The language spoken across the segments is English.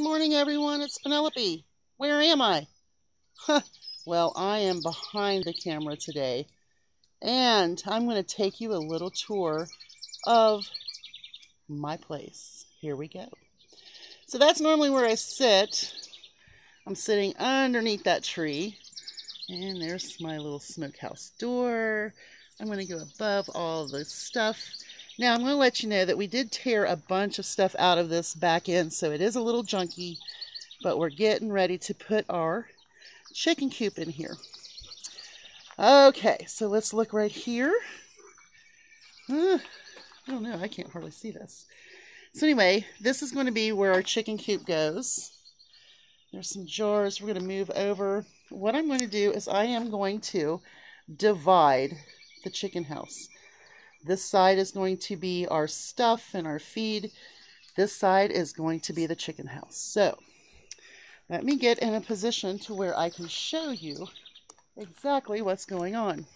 morning, everyone. It's Penelope. Where am I? well, I am behind the camera today, and I'm going to take you a little tour of my place. Here we go. So that's normally where I sit. I'm sitting underneath that tree, and there's my little smokehouse door. I'm going to go above all the stuff now I'm going to let you know that we did tear a bunch of stuff out of this back end, so it is a little junky, but we're getting ready to put our chicken coop in here. Okay, so let's look right here. Uh, I don't know, I can't hardly see this. So anyway, this is going to be where our chicken coop goes. There's some jars we're going to move over. What I'm going to do is I am going to divide the chicken house. This side is going to be our stuff and our feed. This side is going to be the chicken house. So let me get in a position to where I can show you exactly what's going on.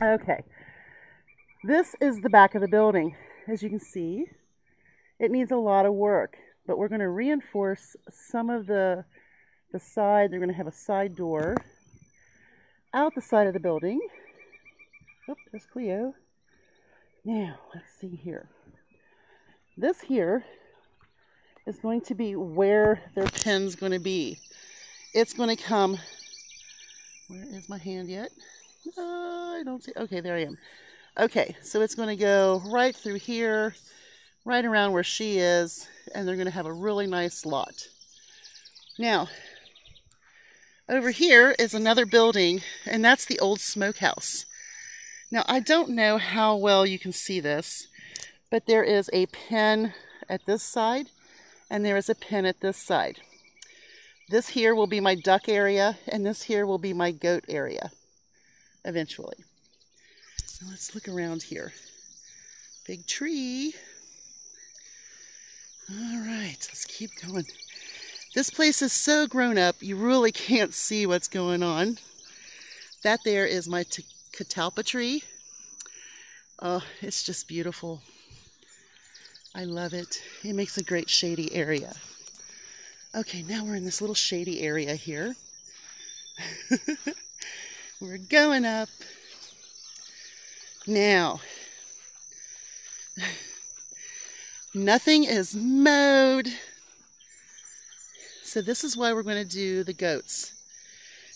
Okay, this is the back of the building. As you can see, it needs a lot of work, but we're going to reinforce some of the, the side. They're going to have a side door out the side of the building. Oh, there's Cleo. Now, let's see here. This here is going to be where their pen's going to be. It's going to come, where is my hand yet? Uh, I don't see, okay, there I am. Okay, so it's going to go right through here, right around where she is, and they're going to have a really nice lot. Now, over here is another building, and that's the old smokehouse. Now, I don't know how well you can see this, but there is a pen at this side, and there is a pen at this side. This here will be my duck area, and this here will be my goat area, eventually. Now let's look around here. Big tree. All right, let's keep going. This place is so grown up, you really can't see what's going on. That there is my catalpa tree. Oh, it's just beautiful. I love it. It makes a great shady area. Okay, now we're in this little shady area here. we're going up. Now, nothing is mowed. So this is why we're going to do the goats.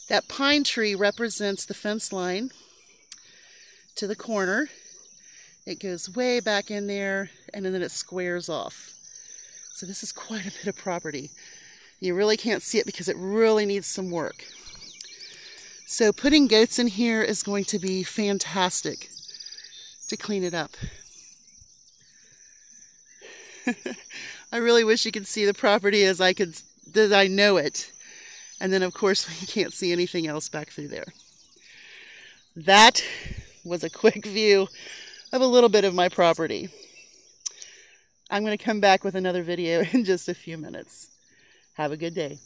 That pine tree represents the fence line to the corner. It goes way back in there and then it squares off. So this is quite a bit of property. You really can't see it because it really needs some work. So putting goats in here is going to be fantastic to clean it up. I really wish you could see the property as I could, that I know it. And then of course we can't see anything else back through there. That was a quick view of a little bit of my property. I'm going to come back with another video in just a few minutes. Have a good day.